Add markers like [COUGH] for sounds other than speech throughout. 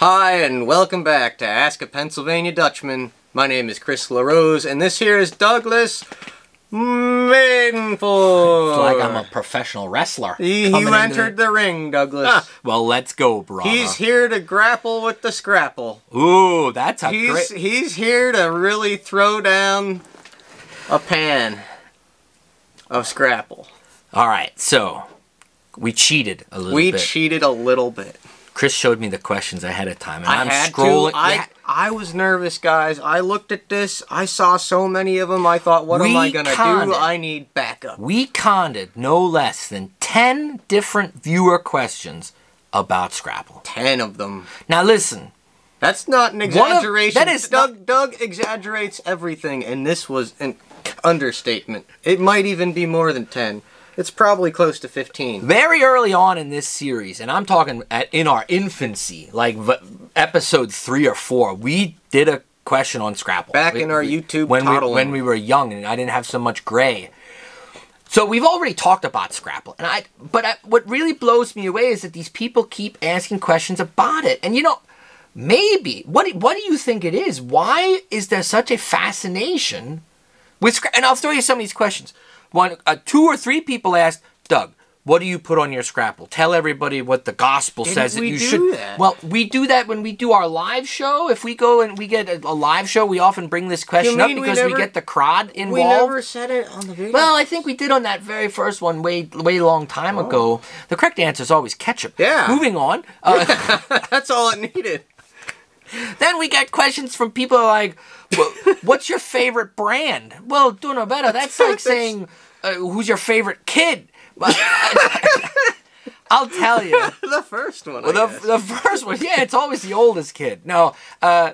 Hi, and welcome back to Ask a Pennsylvania Dutchman. My name is Chris LaRose, and this here is Douglas Madenford. like I'm a professional wrestler. He, entered the ring, Douglas. Ah, well, let's go, brother. He's here to grapple with the scrapple. Ooh, that's a He's great. he's here to really throw down a pan of scrapple. All right, so we cheated a little We bit. cheated a little bit. Chris showed me the questions ahead of time, and I am had scrolling. to. I I was nervous, guys. I looked at this. I saw so many of them. I thought, what am I gonna do? I need backup. we conded no less than ten different viewer questions about Scrapple. Ten of them. Now listen, That's not an One of- that is Doug. Doug exaggerates everything, and this was an understatement. It might even be more than ten. It's probably close to fifteen. very early on in this series, and I'm talking at, in our infancy, like v- episode three or four, we did a question on Scrapple. Back We- in our we- YouTube when we, when we were young and I didn't have so much gray. So we've already talked about Scrapple, and I. But I, what really blows me away is that these people keep asking questions about it, and you know, maybe what do- what do you think it is? Why is there such a fascination with Scrapple? And I'll throw you some of these questions. One, uh, two or three people asked Doug. What do you put on your Scrapple? Tell everybody what the gospel Didn't says that you do should. that? Well, we do that when we do our live show. If we go and we get a, a live show, we often bring this question up mean we because we, get the crowd involved. We never said it on the video. Well, I think we did on that very first one way way long time ago. The correct answer is always ketchup. Oh. Yeah. Moving on. [LAUGHS] Uh, that's all it needed. then we get questions from people like, "Well, [LAUGHS] "What's your favorite brand?" Well, do no better. That's like saying, uh, "Who's your favorite kid?" I'll tell you. [LAUGHS] the first one. I The, the first one, yeah, it's always the oldest kid. No, uh,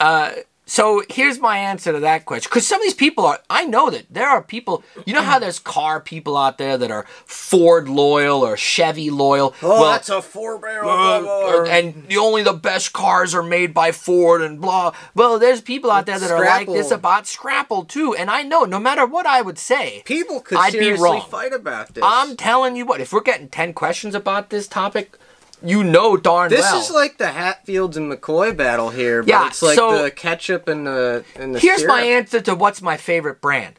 uh, so here's my answer to that question. Because some of these people are, I know that there are people, you know how there's car people out there that are Ford loyal or Chevy loyal? oh, that's a four barrel. blah, uh, blah. Uh, and the only the best cars are made by Ford and blah. Well, there's people out there that are like this about Scrapple too, and I know no matter what I would say, People could I'd be seriously wrong. fight about this. I'm telling you what, if we're getting ten questions about this topic, you know darn This well. This is like the Hatfields and McCoy battle here, but Yeah, it's like so- the ketchup and the and the Here's my answer to what's my favorite brand.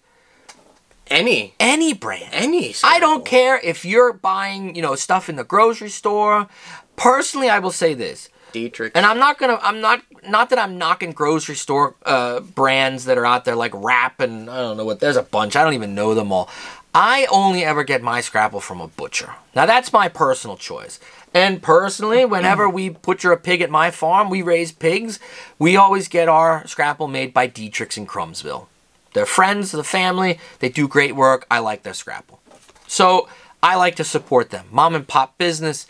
Any Any brand. any. I don't care if you're buying, you know, stuff in the grocery store. Personally, I will say this. Dietrich. And I'm not gonna. I'm not. Not that I'm knocking grocery store uh, brands that are out there like Rap and I don't know what. There's a bunch. I don't even know them all. I only ever get my Scrapple from a butcher. Now that's my personal choice. And personally, whenever we butcher a pig at my farm, we raise pigs. We always get our Scrapple made by Dietrich's in Krumsville. They're friends of the family. They do great work. I like their Scrapple. So I like to support them. Mom and pop business.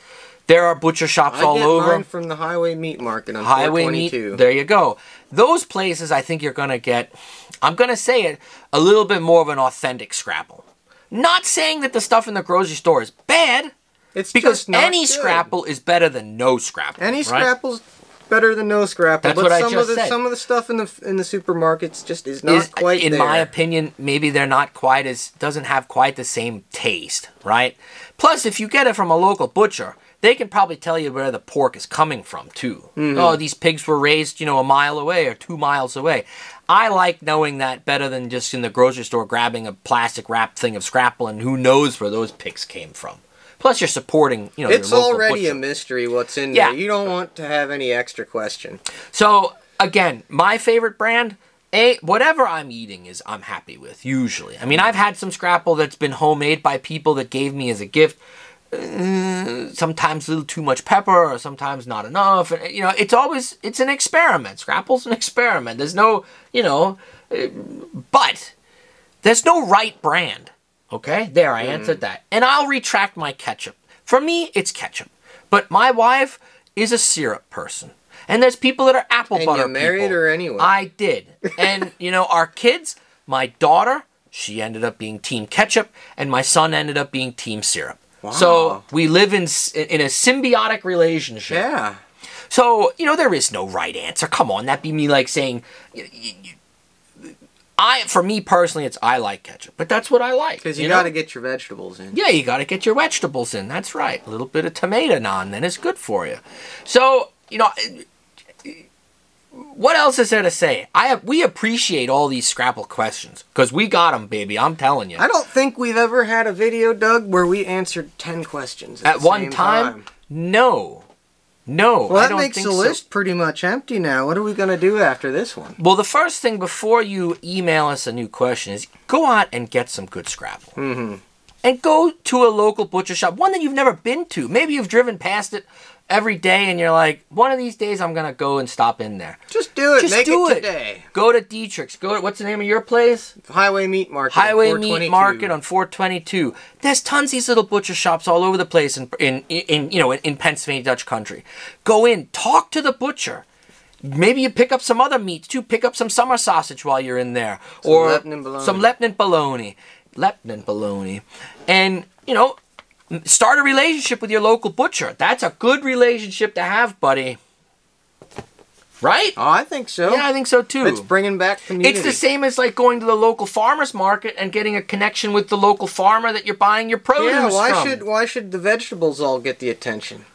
There are butcher shops I all get over. mine from the Highway Meat Market on Highway meat. There you go. Those places, I think you're gonna get. I'm gonna say it a little bit more of an authentic Scrapple. Not saying that the stuff in the grocery store is bad, It's because any good. Scrapple is better than no Scrapple. any right? Scrapple's better than no Scrapple. That's but what I some just of the said. some of the stuff in the in the supermarkets just is not is, quite in there. my opinion, maybe they're not quite as doesn't have quite the same taste, right? Plus, if you get it from a local butcher, they can probably tell you where the pork is coming from too. Mm-hmm. Oh, these pigs were raised, you know, a mile away or two miles away. I like knowing that better than just in the grocery store grabbing a plastic wrapped thing of scrapple and who knows where those pigs came from. Plus, you're supporting, you know, It's already butcher. a mystery what's in Yeah. there. You don't want to have any extra question. So again, my favorite brand, a whatever I'm eating is I'm happy with usually. I mean, I've had some scrapple that's been homemade by people that gave me as a gift. Uh, sometimes a little too much pepper, or sometimes not enough. And, you know, it's always it's an experiment. Scrapple's an experiment. There's no, you know, uh, but there's no right brand. Okay, there I answered mm-hmm. that, and I'll retract my ketchup. For me, it's ketchup, but my wife is a syrup person, and there's people that are apple And butter you married people. her anyway. I did, and [LAUGHS] you know our kids. My daughter, she ended up being team ketchup, and my son ended up being team syrup. Wow. So we live in in a symbiotic relationship. Yeah. So, you know, there is no right answer. Come on, that'd be me like saying, I, for me personally, it's I like ketchup, but that's what I like. Because you, know? got to get your vegetables in. Yeah, you got to get your vegetables in. That's right. A little bit of tomato on, then it's good for you. So you know, what else is there to say? I have, we appreciate all these Scrapple questions because we got them, baby. I'm telling you. I don't think we've ever had a video, Doug, where we answered ten questions at, At the one same time, no, no. Well, I that don't makes think the so. list pretty much empty now. What are we gonna do after this one? Well, the first thing before you email us a new question is go out and get some good Scrapple. Mm-hmm. And go to a local butcher shop, one that you've never been to. Maybe you've driven past it every day and you're like, one of these days I'm going to go and stop in there. Just do it. Just Make do it today. Go to Dietrich's. Go to, what's the name of your place? Highway Meat Market. Highway 422. Meat Market on 422. There's tons of these little butcher shops all over the place in, in, in you know, in, in Pennsylvania Dutch country. Go in, talk to the butcher. Maybe you pick up some other meats too. Pick up some summer sausage while you're in there, or Lebanon bologna. some Lebanon bologna, Lebanon bologna, and you know, start a relationship with your local butcher. That's a good relationship to have, buddy. Right? Oh, I think so. Yeah, I think so too. It's bringing back community. It's the same as like going to the local farmers market and getting a connection with the local farmer that you're buying your produce Yeah, why from. should why should the vegetables all get the attention?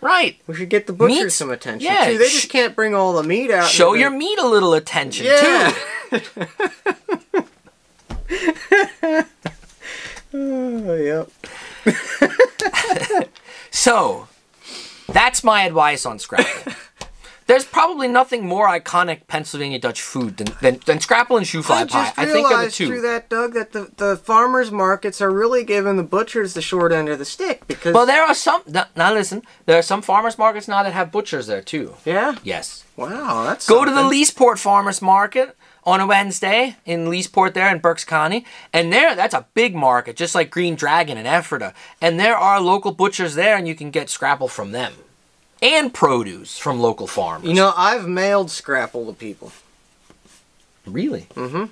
right? We should get the butchers Meats? some attention Yeah, too. They just can't bring all the meat out. Show your the- meat a little attention yeah. too. [LAUGHS] [LAUGHS] oh, yep. [LAUGHS] So, that's my advice on Scrapple. [LAUGHS] There's probably nothing more iconic Pennsylvania Dutch food than, than, than Scrapple and shoofly I pie. I think are the two. through that, Doug, that the, the farmers markets are really giving the butchers the short end of the stick because Well, there are some. Now, now listen, there are some farmers markets now that have butchers there too. yeah. Yes. Wow, that's Go to the something. Leesport Farmers Market on a Wednesday in Leesport there in Berks County. And there, that's a big market, just like Green Dragon and Ephrata. And there are local butchers there, and you can get scrapple from them. And produce from local farmers. You know, I've mailed Scrapple to people really? Mm Mhm.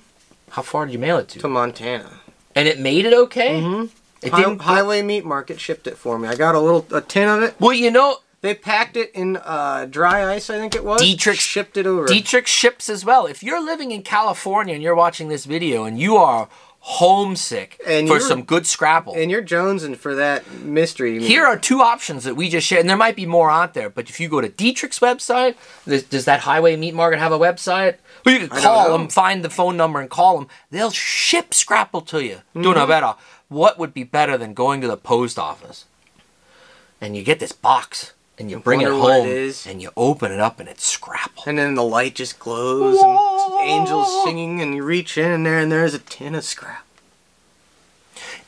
How far did you mail it to? to Montana. And it made it okay? Mm Mhm. It Hi- didn't. Highway Meat Market shipped it for me. I got a little a tin of it. well, you know, They packed it in uh, dry ice, I think it was. Dietrich- shipped it over. Dietrich ships as well. If you're living in California and you're watching this video and you are homesick And for some good scrapple, and you're jonesing for that mystery. Here are two options that we just shared, and there might be more out there. But if you go to Dietrich's website, does, does that Highway Meat Market have a website? Well, you can call them, find the phone number, and call them. They'll ship Scrapple to you. Do Mm-hmm. no better. What would be better than going to the post office and you get this box and you bring it home and you open it up and it's Scrapple. And then the light just glows Whoa. and angels singing, and you reach in there, and there's a tin of scrap.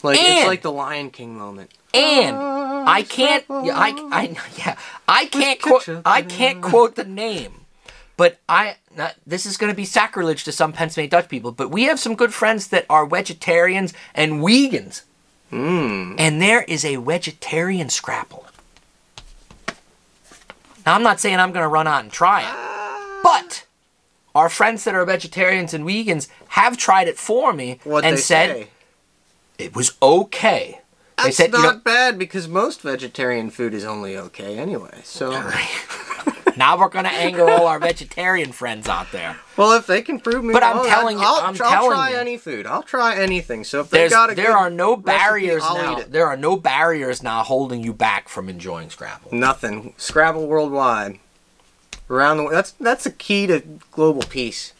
Like And- it's like the Lion King moment. And ah, I can't. Yeah, I, I, yeah, I can't quote. I can't quote the name, but I. Not, this is going to be sacrilege to some Pennsylvania Dutch people, but we have some good friends that are vegetarians and vegans, Mmm. and there is a vegetarian scrapple. Now I'm not saying I'm going to run out and try it, but our friends that are vegetarians and vegans have tried it for me What and said say. it was okay. they That's said, not you know, bad because most vegetarian food is only okay anyway. So, [LAUGHS] Now we're gonna anger all our vegetarian friends out there. well, if they can prove me But I'm wrong, telling you- I'll, I'm I'll telling try you. any food. I'll try anything. So if they got a there are no barriers I'll now. There are no barriers now holding you back from enjoying Scrapple. Nothing. Scrapple worldwide. Around the world. that's that's the key to global peace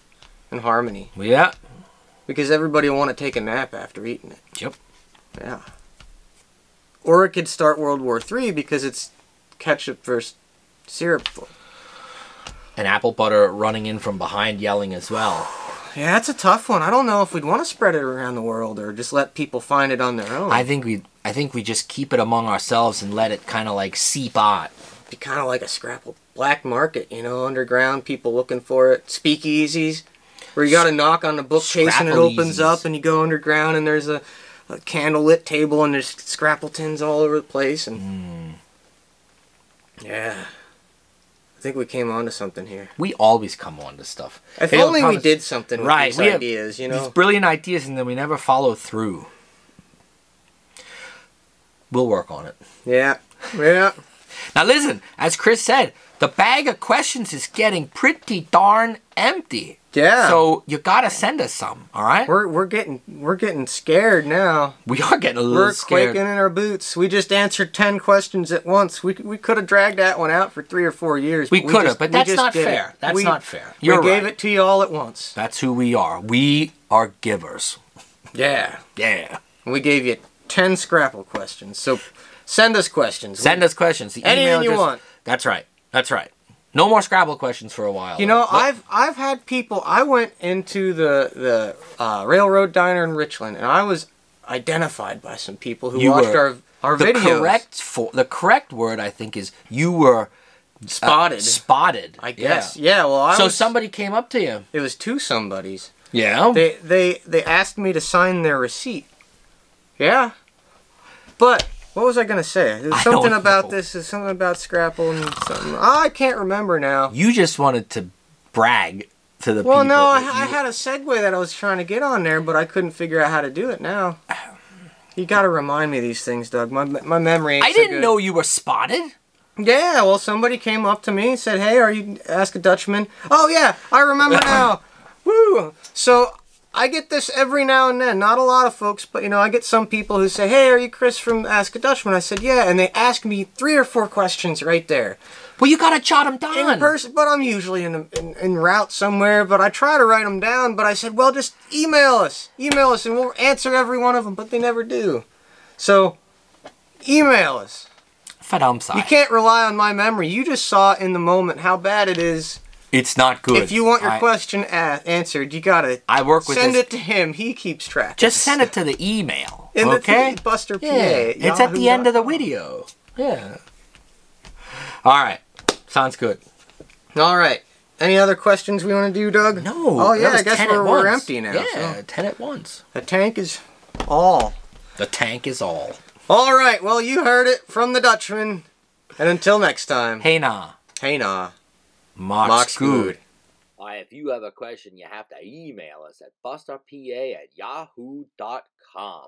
and harmony Yeah. because everybody will want to take a nap after eating it. Yep. Yeah. Or it could start World War Three because it's ketchup versus syrup. And apple butter running in from behind yelling as well. Yeah, that's a tough one. I don't know if we'd want to spread it around the world or just let people find it on their own. I think we I think we just keep it among ourselves and let it kind of like seep out. be kind of like a scrapple black market, you know, underground people looking for it. Speakeasies, where you got to knock on the bookcase and it opens up, and you go underground and there's a, a candlelit table and there's scrapple tins all over the place, and Hmm. yeah, think we came onto something here. We always come on to stuff. If know, only we did something with Right, these we ideas, you know. These brilliant ideas and then we never follow through. We'll work on it. Yeah, yeah. [LAUGHS] Now listen, as Chris said, the bag of questions is getting pretty darn empty. Yeah. So you gotta send us some, all right? we're we're getting we're getting scared now. We are getting a little We're scared. quaking in our boots. We just answered ten questions at once. We we could have dragged that one out for three or four years. We could have, but that's just not did it. fair. That's We- not fair. You're gave right. it to you all at once. That's who we are. We are givers. Yeah. Yeah. We gave you ten Scrapple questions. So send us questions. Send us questions. The Anything email you want. That's right. That's right. No more Scrapple questions for a while. You know. I've I've had people. I went into the the uh, railroad diner in Richland, and I was identified by some people who You watched were- our our the videos. correct for the correct word I think is you were uh, spotted. spotted. I guess. Yeah. well, I so was, somebody came up to you. It was two somebodies. Yeah. They they they asked me to sign their receipt. Yeah. But what was I gonna say? There's something about this. There's something about Scrapple and something. Oh, I can't remember now. you just wanted to brag to the Well, people. no, I, that I had a segue that I was trying to get on there, but I couldn't figure out how to do it now. You got to remind me of these things, Doug. My my memory. Ain't I didn't know you were spotted. Yeah, well, somebody came up to me and said, "Hey, are you Ask a Dutchman?" Oh yeah, I remember [LAUGHS] now. Woo! So I get this every now and then. Not a lot of folks, but you know, I get some people who say, "Hey, are you Chris from Ask a Dutchman?" I said, "Yeah," and they ask me three or four questions right there Well, you gotta jot them down in person. But I'm usually in, in in route somewhere. But I try to write them down. But I said, "Well, just email us, email us, and we'll answer every one of them." But they never do. So email us. Verdammt. You can't rely on my memory. You just saw in the moment how bad it is. It's not good. If you want your I- question a- answered, you gotta I work with send this- it to him. He keeps track. Just this send it to the email. in okay. the Buster PA. Yeah, it's at the end of the video. Yeah. All right. Sounds good. All right. Any other questions we want to do, Doug? No. Oh yeah, I guess we're, we're empty now. Yeah, so. ten at once. The tank is all. The tank is all. All right. Well, you heard it from the Dutchman. And until next time. Hey, nah. Hey, nah. Mock's, Mock's good. good. Uh, if you have a question, you have to email us at busterpa at yahoo.com.